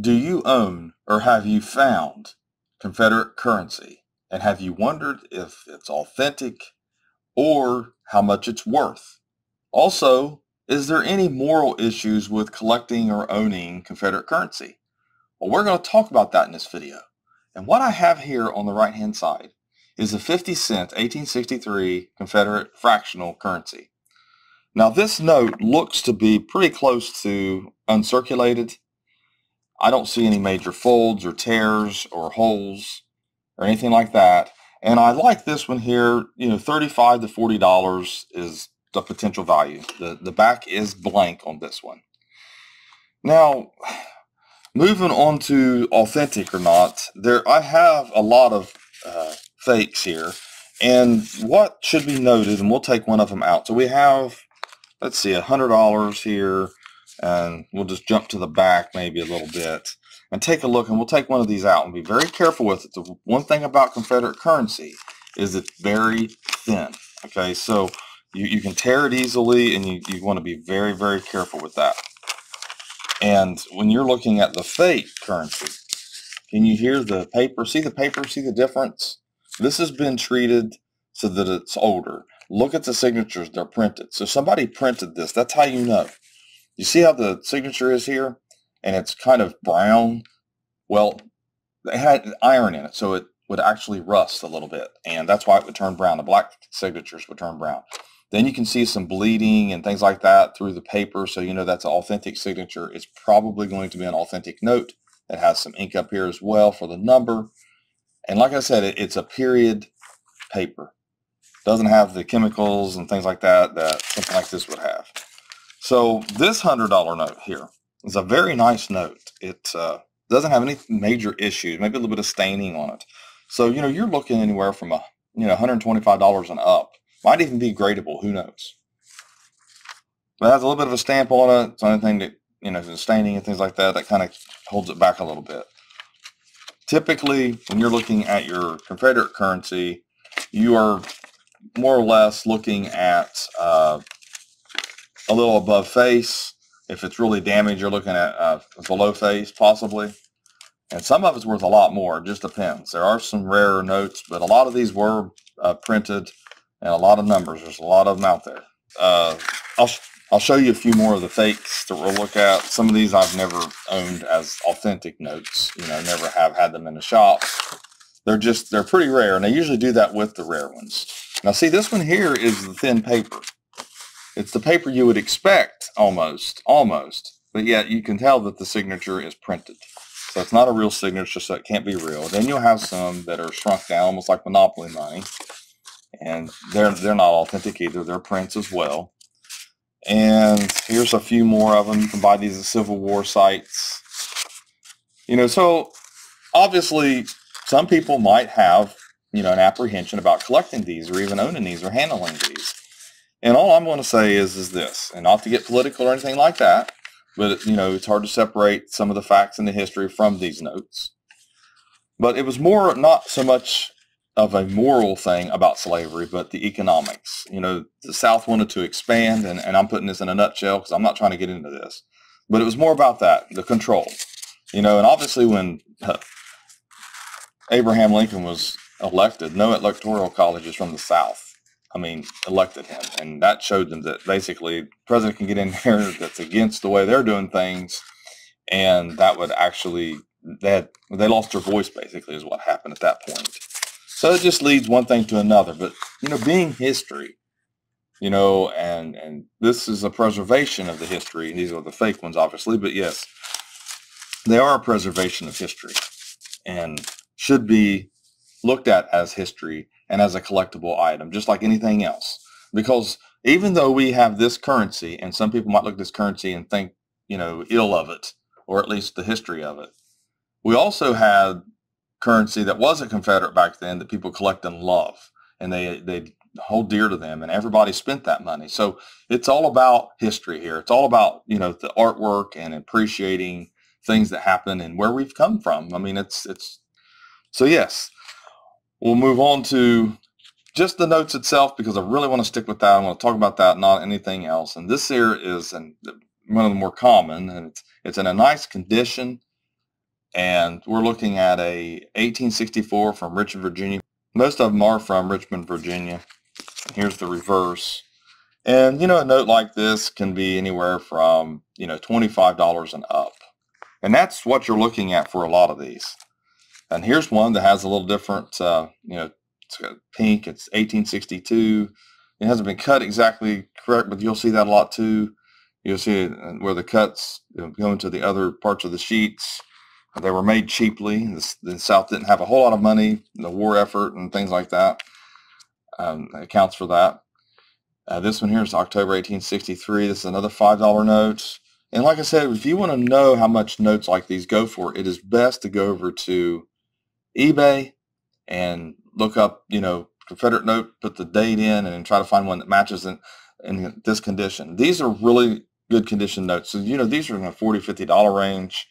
Do you own or have you found Confederate currency? And have you wondered if it's authentic or how much it's worth? Also, is there any moral issues with collecting or owning Confederate currency? Well, we're going to talk about that in this video. And what I have here on the right hand side is a 50 cent 1863 Confederate fractional currency. Now this note looks to be pretty close to uncirculated. I don't see any major folds or tears or holes or anything like that. And I like this one here, you know, 35 to $40 is the potential value. The, the back is blank on this one. Now, moving on to authentic or not, there I have a lot of uh, fakes here. And what should be noted, and we'll take one of them out. So we have let's see, $100 here, and we'll just jump to the back maybe a little bit and take a look, and we'll take one of these out and be very careful with it. The one thing about Confederate currency is it's very thin, okay? So you, you can tear it easily, and you, you want to be very, very careful with that. And when you're looking at the fake currency, can you hear the paper? See the paper? See the difference? This has been treated so that it's older. Look at the signatures they're printed. So somebody printed this. That's how you know. You see how the signature is here? And it's kind of brown. Well, it had iron in it, so it would actually rust a little bit. And that's why it would turn brown. The black signatures would turn brown. Then you can see some bleeding and things like that through the paper. So you know that's an authentic signature. It's probably going to be an authentic note. It has some ink up here as well for the number. And like I said, it, it's a period paper doesn't have the chemicals and things like that that something like this would have. So this hundred dollar note here is a very nice note. It uh, doesn't have any major issues, maybe a little bit of staining on it. So you know you're looking anywhere from a you know 125 dollars and up. Might even be gradable. Who knows? But it has a little bit of a stamp on it. It's anything that you know staining and things like that that kind of holds it back a little bit. Typically, when you're looking at your Confederate currency, you are more or less looking at uh, a little above face. If it's really damaged, you're looking at uh, below face possibly. And some of it's worth a lot more. It just depends. There are some rarer notes, but a lot of these were uh, printed and a lot of numbers. There's a lot of them out there. Uh, I'll, I'll show you a few more of the fakes that we'll look at. Some of these I've never owned as authentic notes. You know, never have had them in the shop. They're just, they're pretty rare, and they usually do that with the rare ones. Now see, this one here is the thin paper. It's the paper you would expect almost, almost, but yet you can tell that the signature is printed. So it's not a real signature, so it can't be real. Then you'll have some that are shrunk down, almost like Monopoly money. And they're, they're not authentic either. They're prints as well. And here's a few more of them. You can buy these at Civil War sites. You know, so obviously some people might have you know, an apprehension about collecting these or even owning these or handling these. And all I'm going to say is, is this, and not to get political or anything like that, but you know, it's hard to separate some of the facts and the history from these notes. But it was more not so much of a moral thing about slavery, but the economics. You know, the South wanted to expand, and, and I'm putting this in a nutshell because I'm not trying to get into this, but it was more about that, the control. You know, and obviously when uh, Abraham Lincoln was elected, no electoral colleges from the South, I mean, elected him. And that showed them that basically the president can get in there that's against the way they're doing things. And that would actually, they, had, they lost their voice basically is what happened at that point. So it just leads one thing to another. But, you know, being history, you know, and, and this is a preservation of the history. And these are the fake ones, obviously. But yes, they are a preservation of history and should be looked at as history and as a collectible item, just like anything else. Because even though we have this currency, and some people might look at this currency and think, you know, ill of it, or at least the history of it, we also had currency that was a Confederate back then that people collect and love, and they they hold dear to them, and everybody spent that money. So it's all about history here. It's all about you know the artwork and appreciating things that happen and where we've come from. I mean, it's it's so yes, We'll move on to just the notes itself because I really want to stick with that. I want to talk about that, not anything else. And this here is an, one of the more common, and it's, it's in a nice condition. And we're looking at a 1864 from Richmond, Virginia. Most of them are from Richmond, Virginia. Here's the reverse. And, you know, a note like this can be anywhere from, you know, $25 and up. And that's what you're looking at for a lot of these. And here's one that has a little different, uh, you know, it's pink. It's 1862. It hasn't been cut exactly correct, but you'll see that a lot too. You'll see uh, where the cuts go into the other parts of the sheets. They were made cheaply. The, the South didn't have a whole lot of money, the war effort and things like that um, accounts for that. Uh, this one here is October 1863. This is another $5 note. And like I said, if you want to know how much notes like these go for, it is best to go over to eBay and look up, you know, Confederate note, put the date in, and try to find one that matches in, in this condition. These are really good condition notes. So, you know, these are in the $40, $50 range.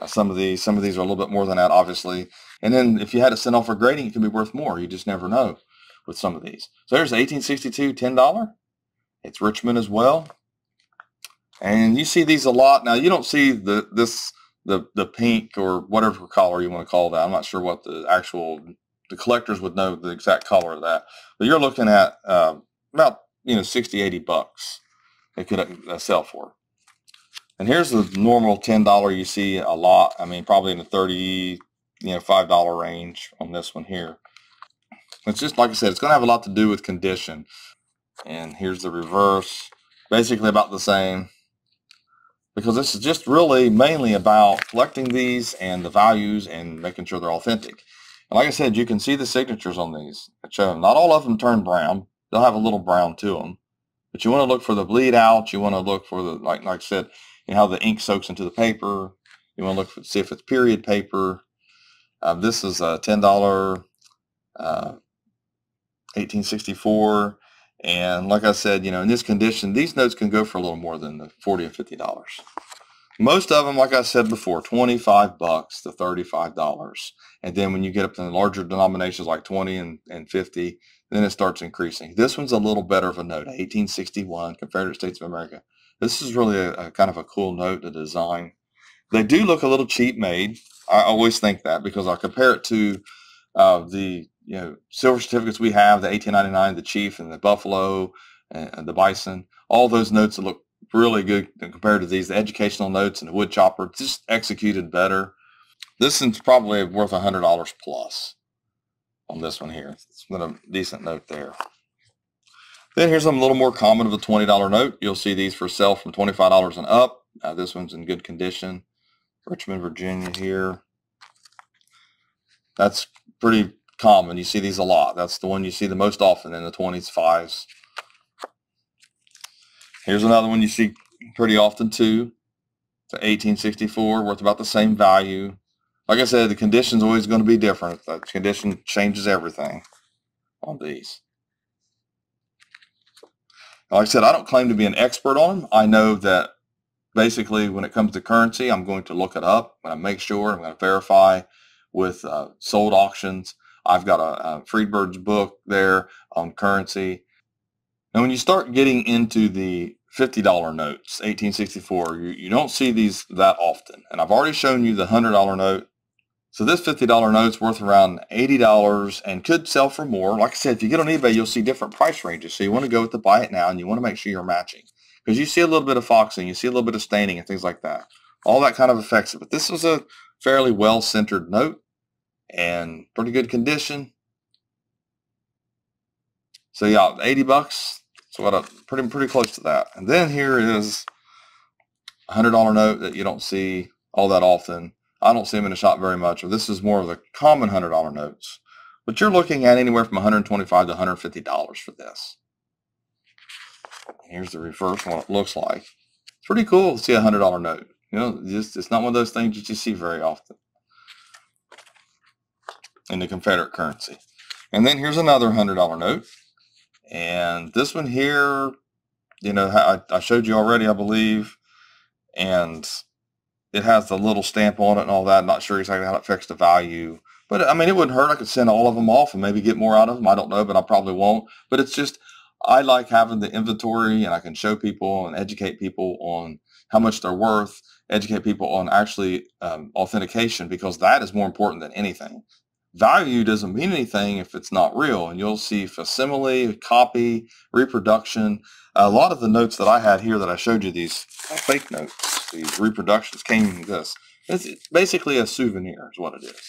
Uh, some of these, some of these are a little bit more than that, obviously. And then if you had to send off for grading, it could be worth more. You just never know with some of these. So there's 1862 $10. It's Richmond as well. And you see these a lot. Now you don't see the this the the pink or whatever color you want to call that. I'm not sure what the actual the collectors would know the exact color of that. But you're looking at uh, about you know 60, 80 bucks it could uh, sell for. And here's the normal ten dollar you see a lot. I mean, probably in the thirty, you know, five dollar range on this one here. It's just like I said, it's going to have a lot to do with condition. And here's the reverse, basically about the same. Because this is just really mainly about collecting these and the values and making sure they're authentic. And like I said, you can see the signatures on these. Not all of them turn brown. They'll have a little brown to them. But you want to look for the bleed out. You want to look for the, like, like I said, you know, how the ink soaks into the paper. You want to look for, see if it's period paper. Uh, this is a $10 uh, 1864. And like I said, you know, in this condition, these notes can go for a little more than the 40 and $50. Most of them, like I said before, 25 bucks to $35. And then when you get up to the larger denominations like 20 and, and 50, then it starts increasing. This one's a little better of a note, 1861, Confederate States of America. This is really a, a kind of a cool note to design. They do look a little cheap made. I always think that because I compare it to uh, the you know silver certificates we have, the 1899, the Chief, and the Buffalo, and, the Bison. All those notes that look really good compared to these. The educational notes and the wood chopper just executed better. This one's probably worth a hundred dollars plus on this one here. It's been a decent note there. Then here's some a little more common of a $20 note. You'll see these for sale from $25 and up. This one's in good condition. Richmond, Virginia here. That's pretty common. You see these a lot. That's the one you see the most often in the 20s, 5s. Here's another one you see pretty often too. It's 1864, worth about the same value. Like I said, the condition's always going to be different. The condition changes everything on these. Like I said, I don't claim to be an expert on them. I know that basically when it comes to currency, I'm going to look it up. I'm going to make sure, I'm going to verify with uh, sold auctions. I've got a, a Friedberg's book there on currency. And when you start getting into the $50 notes, 1864, you, you don't see these that often. And I've already shown you the $100 note. So this $50 note's worth around $80 and could sell for more. Like I said, if you get on eBay, you'll see different price ranges. So you want to go with the buy it now and you want to make sure you're matching. Because you see a little bit of foxing, you see a little bit of staining and things like that. All that kind of affects it. But this was a fairly well-centered note and pretty good condition. So yeah, 80 bucks. So what a pretty pretty close to that. And then here is a hundred dollar note that you don't see all that often. I don't see them in the shop very much. Or this is more of the common hundred dollar notes. But you're looking at anywhere from 125 to 150 dollars for this. Here's the reverse what it looks like. It's pretty cool to see a hundred dollar note. You know, just it's not one of those things that you see very often in the Confederate currency. And then here's another $100 note. And this one here, you know, I, I showed you already, I believe. And it has the little stamp on it and all that. I'm not sure exactly how it affects the value. But I mean, it wouldn't hurt. I could send all of them off and maybe get more out of them. I don't know, but I probably won't. But it's just, I like having the inventory and I can show people and educate people on how much they're worth educate people on actually um, authentication because that is more important than anything. Value doesn't mean anything if it's not real, and you'll see facsimile, copy, reproduction. A lot of the notes that I had here that I showed you, these fake notes, these reproductions came this. It's basically a souvenir is what it is.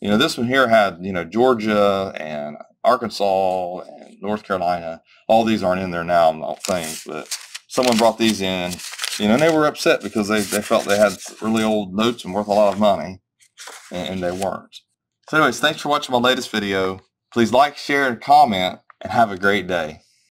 You know, this one here had, you know, Georgia and Arkansas and North Carolina. All these aren't in there now, I don't think, but someone brought these in, you know, and they were upset because they, they felt they had really old notes and worth a lot of money, and, and they weren't. So anyways, thanks for watching my latest video. Please like, share, and comment, and have a great day.